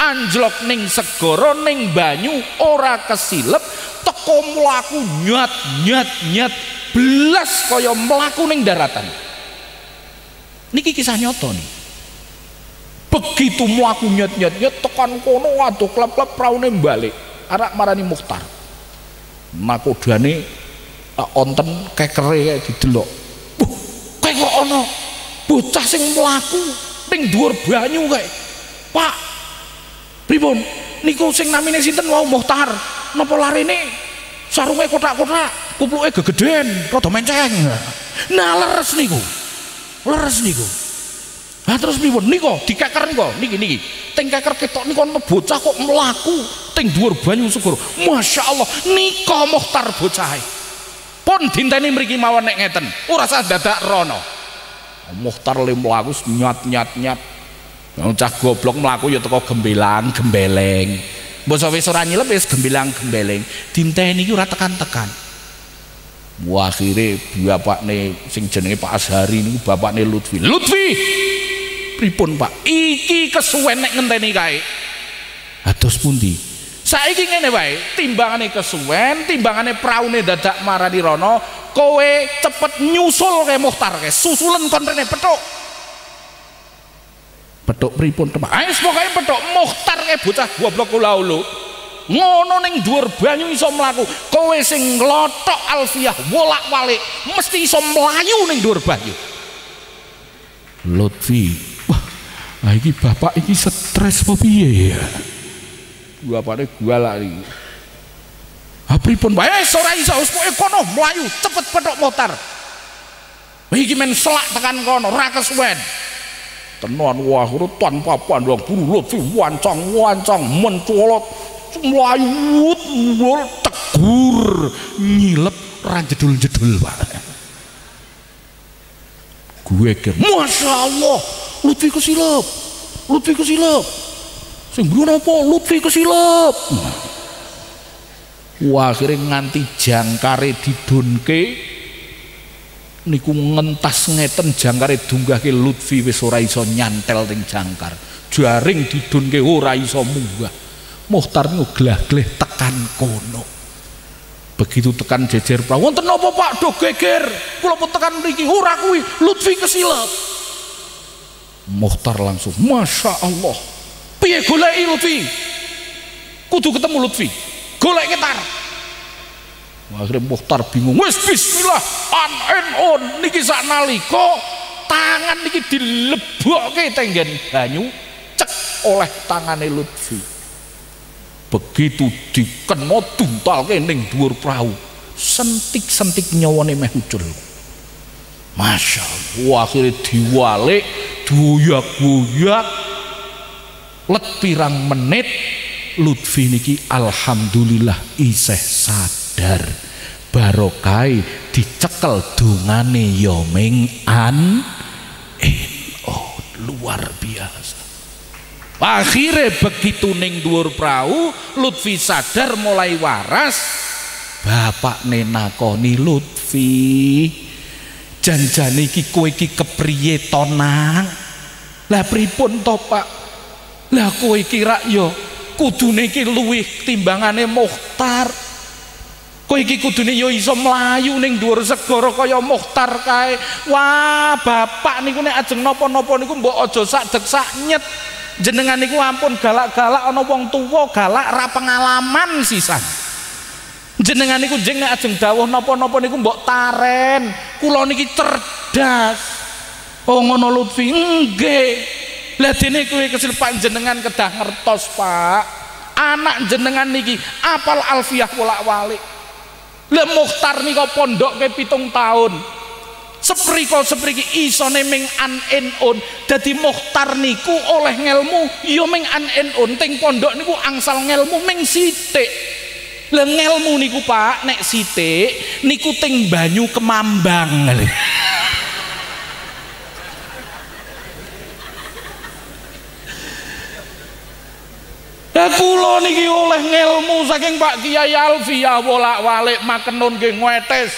anjlok ning segara ning banyu ora kesilep teko mlaku nyat nyat nyat belas kaya mlaku ning daratan. Niki kisah nyoto nih. Begitu mlaku nyat nyat nyat tekan kono waduh klep-klep praune balik arak marani Mukhtar nakodane onten kekere didelok. Uh, kayak kok ono bocah sing mlaku ning dhuwur banyu kayak Pak pripun? Niku sing namine sinten? Wau Muhtar napa larene? Sarunge kotak-kotak kupluke gegeden rada menceng. Nah leres niku. Leres niku. Nah terus pripun? Niku dikeker niku niki niki. Teng keker ketok niku ana bocah kok mlaku. Teng dhuwur banyu syukur Masya Allah nika Muhtar bocahe pun dinteni mriki mawon nek ngeten. Ora usah dadak rono Muhtar le mlaku nyat nyat nyat Wong cah goblok mlaku ya teko gembelang, gembeleng. Mbok wis ora nyilep wis gembelang, gembeleng. Dinteni iki ora tekan-tekan. Akhire bapakne sing jenenge Pak Azhari niku bapakne Lutfi. Lutfi. Pripun Pak? Iki kesuwen nek ngenteni kae. Atus pundi? Saiki ngene wae, timbangane kesuwen, timbangane praune dadak marani rono, kowe cepet nyusul ke Muhtar ke, susulen kon rene petuk. Petuk pripun teman? Ayo pokoknya petuk muhtar kayak bocah goblok kula ulu. Ngono ning dhuwur banyu iso mlaku. Kowe sing nglothok alfiah wolak-walik mesti iso mlayu ning dhuwur banyu. Lutfi wah nah bapak iki stres apa piye ya gua lah iki ha pripun wae ora iso wis pokoke kono mlayu cepet petuk motor. Iki men selak tekan kono ora kesuwen. Tenan wah tanpa pandang bulu lutfi wancang wancang mencolot. Melayu wul tegur nyilep ranjedul jedul pak. Gue kira masya Allah lutfi kesilep lutfi kesilep sing mbrono apa Lutfi kesilep Wah, akhirnya nganti jangkare didunke niku ngentas ngeten jangkare dunggahke Lutfi wis ora iso nyantel ning jangkar. Jaring didunke ora iso munggah. Muhtar niku glah-gleh tekan kono. Begitu tekan jejer pra, wonten napa Pak do geger? Kula tekan mriki ora kuwi Lutfi kesilep. Muhtar langsung, Masya Allah. Piye goleki Lutfi? Kudu ketemu Lutfi. Golek ketar akhirnya Muhtar bingung. Wis bismillah. An and on. Niki sak nalika tangan niki dilebokke tenggen banyu cek oleh tangane Lutfi. Begitu dikena duntalke ning dhuwur perahu. Sentik-sentik nyawane meh ucul. Masya Allah akhirnya diwalik doyak-doyak let pirang menit? Lutfi niki alhamdulillah iseh sadar. Barokai dicekel dungane yomeng an. Oh luar biasa. Akhirnya begitu ning dhuwur perahu Lutfi sadar mulai waras. Bapak nenakoni Lutfi. Janjane iki kowe iki kepriye tonang lah pripun to Pak lah kowe iki rak yo kudune iki luwih timbangane Mukhtar kowe iki kudune ya iso mlayu ning dhuwur segara kaya Mukhtar kae. Wah bapak niku nek ajeng napa-napa niku mbok aja sak dek sak nyet. Jenengan niku ampun galak-galak ana wong tuwa galak ra pengalaman sisan. Jenengan niku jeng nek ajeng dawuh napa-napa niku mbok taren. Kula niki cerdas. Oh ngono Lutfi nggih lah dene kowe kesil panjenengan kedah ngertos Pak. Anak jenengan niki apal alfiah bolak-balik. Lah nika pondok ke pitung tahun. Sepriko sepriki iso nemeng an en on dadi Mukhtar niku oleh ngelmu yo ya meng an en on ting pondok niku angsal ngelmu meng sithik. Lah ngelmu niku Pak nek sithik niku ting banyu kemambang kula niki oleh ngelmu saking Pak Kiai Alfia bolak-balik makenon nggih ngwetes.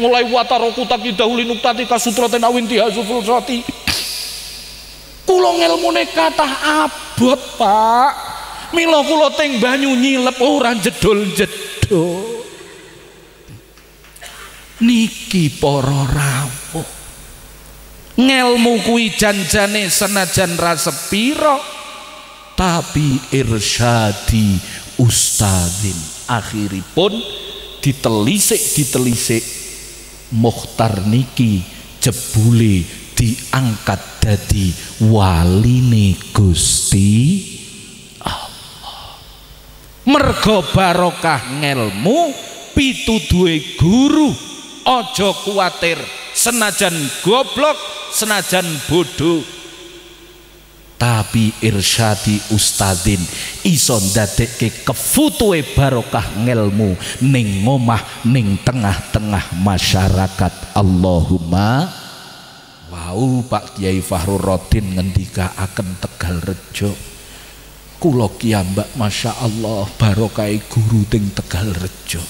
Mulai wataroku taki dahuli nuktati kasutraten awin tihazuful soti. Kula ngelmune kathah abot, Pak. Mila kula teng banyu nyilep ora jedul-jedul. Niki para rawuh. Ngelmu kuwi janjane senajan rasepira tapi irsyadi ustadzin. Akhiripun ditelisik ditelisik Mukhtar niki jebule diangkat dadi waline Gusti Allah. Mergo barokah ngelmu pituduhe guru ojo kuatir senajan goblok senajan bodoh tapi irsyadi ustadin iso ndadekke kefutuhe barokah ngelmu ning ngomah ning tengah-tengah masyarakat. Allahumma. Wow Pak Kiai Fahru Rodin ngendika akan Tegal Rejo. Kula kiambak Masya Allah barokai guru ting Tegal Rejo.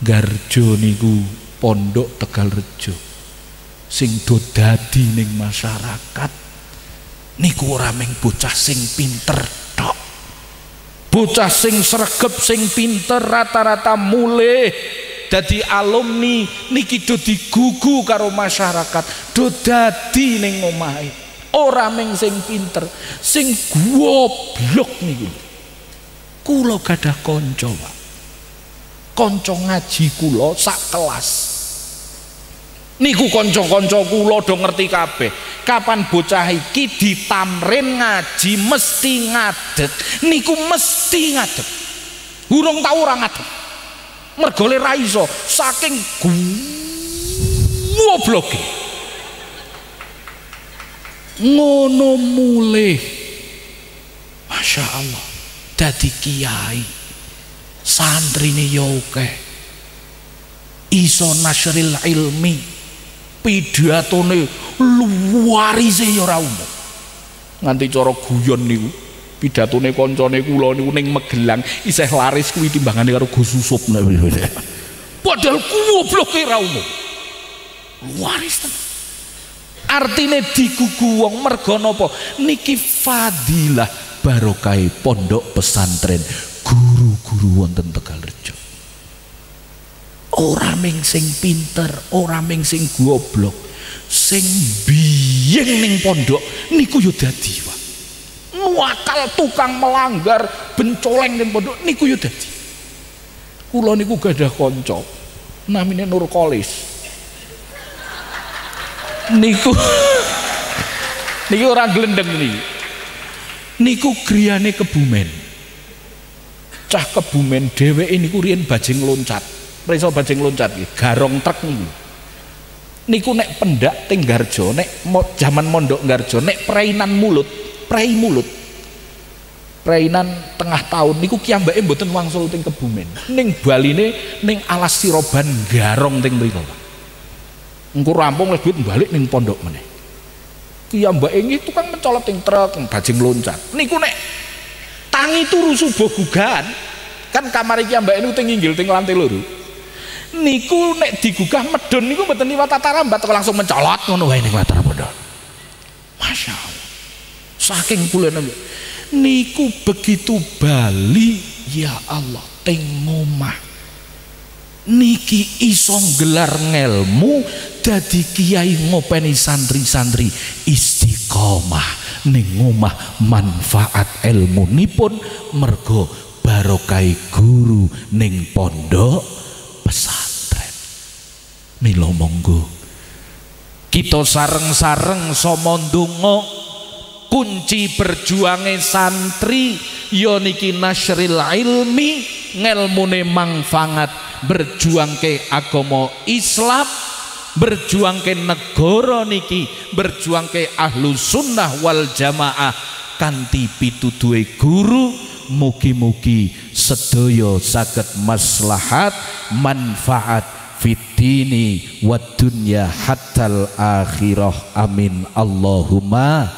Garjo niku pondok Tegal Rejo sing do dadi ning masyarakat niku ora ming bocah sing pinter tok. Bocah sing sregep sing pinter rata-rata mulih dadi alumni niki do digugu karo masyarakat. Do dadi ning omahe. Ora ming sing pinter sing goblok niku. Kula gadah kanca Pak. Kanca ngaji kula sak kelas. Niku kanca-kanca kula do ngerti kabeh kapan bocah iki ditamrin ngaji mesti ngadeg. Niku mesti ngadeg. Urung tau ora ngadeg. Mergo le ra iso saking gobloke ngono mulih. Masya Allah. Dadi kiai santrine yo akeh. Iso nasril ilmi pidatone luarise ya ora umum. Nganti cara guyon niku pidatone koncone kula niku ning Magelang isih laris kuwi timbangane karo Gus Susup. Padahal gobloke ra umum. Laris tenan. Artine digugu wong mergo napa? Niki fadilah barokah pondok pesantren. Guru-guru wonten Tegalrejo ora ming sing pinter ora ming sing goblok. Sing biyeng ning pondok niku yo dadi wae tukang melanggar bencoleng ning pondok niku yo dadi. Kula niku gadah kanca namine Nur Kolis niku niku ora glendeng niku niku griyane kebumen. Cah kebumen dheweke niku riyen bajing loncat preso bajing loncat garong truk niku. Niku nek pendak ting Garjo nek mo, zaman mondok Garjo nek perainan mulut prei mulut perainan tengah tahun niku kiambake mboten wangsul ting kebumen. Ning baline ning alas siroban garong ting mriku engko rampung wis duit balik ning pondok meneh. Kiambake iki tukang mencolot ting truk bajing loncat. Niku nek tangi turu subuh gugan kan kamar iki ambake niku ting inggil lantai loro niku nek digugah medun niku mboten liwat tatarambat langsung mencolot. Ngono wae niku Masya Allah. Saking kula niku begitu bali ya Allah teng ngomah niki iso gelar ngelmu dadi kiai ngopeni santri-santri istiqomah. Ning ngomah manfaat ilmu nipun mergo barokai guru ning pondok pesantren milo monggo. Kita sareng-sareng somondungo kunci berjuangnya santri yoniki ya nasril ilmi ngelmune berjuang ke agama Islam berjuang ke negara niki berjuang ke ahlu sunnah wal jamaah. Kanti pituduhe guru mugi-mugi sedoyo saged maslahat manfaat fitini wa dunya hatal akhirah. Amin. Allahumma.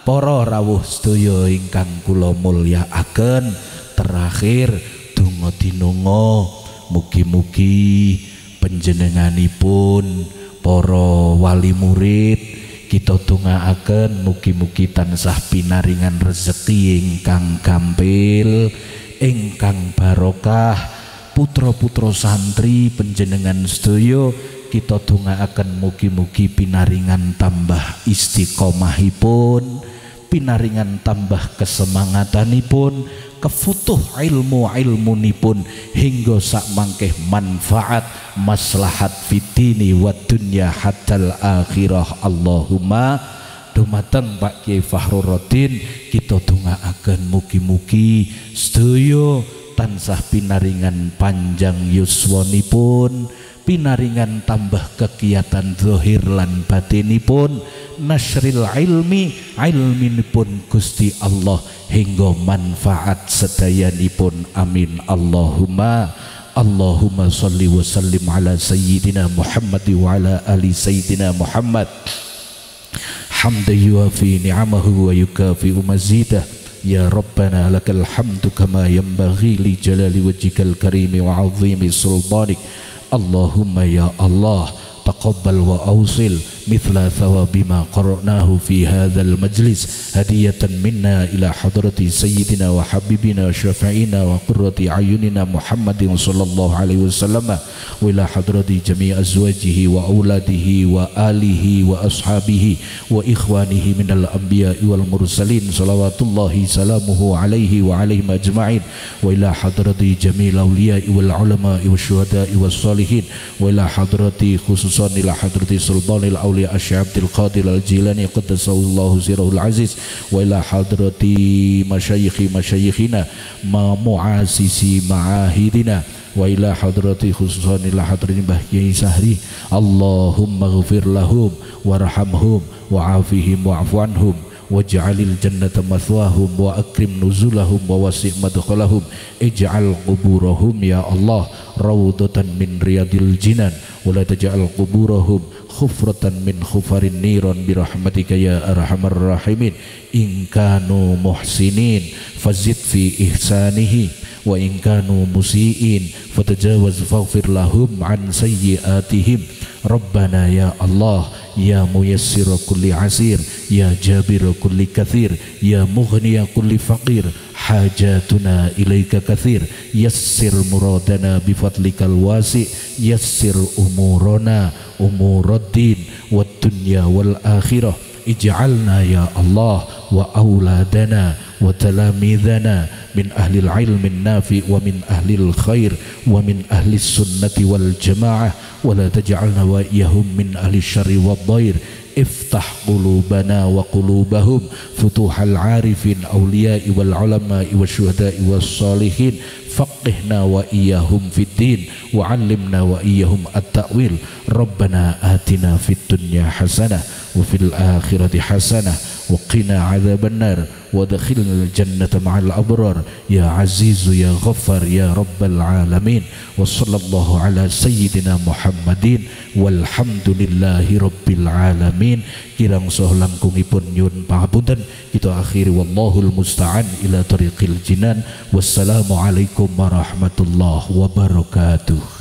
Para rawuh sedaya ingkang kula mulyakaken. Terakhir donga dinunga mugi-mugi panjenenganipun para wali murid kita dongaaken mugi-mugi tansah pinaringan rezeki ingkang gampil ingkang barokah putra-putra santri panjenengan sedaya kita dongaaken mugi-mugi pinaringan tambah istiqomahipun pinaringan tambah kesemangatanipun kefutuh ilmu ilmu nipun hingga sak mangkeh manfaat maslahat fitini wa dunya hatal akhirah. Allahumma dumateng Pak Kiai Fahruddin kita akan mugi-mugi sedaya tansah pinaringan panjang yuswanipun. Pinaringan tambah kegiatan zahir lan batinipun. Nasril ilmi ilminipun Gusti Allah hingga manfaat sedayanipun. Amin. Allahumma Allahumma salli wa sallim ala sayyidina Muhammad wa ala ali sayyidina Muhammad. Hamda yuafi ni'amahu wa yukafi mazidah يا ربنا لك الحمد كما ينبغي لجلال وجهك الكريم وعظيم سلطانك. اللهم يا الله تقبل وأوصل. مثل ثواب ما قرأناه في هذا المجلس هدية منا إلى حضرة سيدنا وحبيبنا وشفعنا وقرة أعيننا محمد صلى الله عليه وسلم وإلى حضرة جميع أزواجه وأولاده وآله وأصحابه وإخوانه من الأنبياء والمرسلين صلوات الله سلامه عليه وعليهم أجمعين وإلى حضرة جميع الأولياء والعلماء والشهداء والصالحين وإلى حضرة خصوصا إلى حضرة سلطان الأولياء mulia Asy Abdul Qadir Al Jilani qaddasallahu sirahul aziz wa ila hadrati masyayikhi masyayikhina ma muasisi ma'ahidina wa ila hadrati khususan ila Mbah Kiai Sahri. Allahumma ghafir lahum warhamhum wa'afihim wa'fu anhum waj'alil jannata mathwahum wa akrim nuzulahum wa wasi' madkhalahum ij'al ya Allah rawdatan min riyadil jinan wa la taj'al khufratan min khufarin niran birahmatika ya arhamar rahimin. In kanu muhsinin fazid fi ihsanihi wa in kanu musiin fatajawaz faghfir lahum an sayyiatihim. Rabbana ya allah ya muyassir kulli asir ya jabir kulli kathir ya mughniya kulli faqir hajatuna ilaika kathir yassir muradana bifadlikal wasi yassir umurana umuraddin wad dunya wal akhirah ij'alna ya Allah wa auladana wa talamidana min ahli al-ilm nafi wa min ahli al-khair wa min ahli sunnati wal jamaah wa افتح قلوبنا وقلوبهم فتوح العارفين أولياء والعلماء والشهداء والصالحين. فقهنا وإياهم في الدين وعلمنا وإياهم التأويل. ربنا آتنا في الدنيا حسنة وفي الآخرة حسنة وقنا عذاب النار ودخلنا الجنة مع الأبرار يا عزيز يا غفر يا رب العالمين وصلى الله على سيدنا محمد والحمد لله رب العالمين kirang soh langkungipun nyun pangapunten kita akhiri wallahul musta'an ila tariqil jinan wassalamu alaikum warahmatullahi wabarakatuh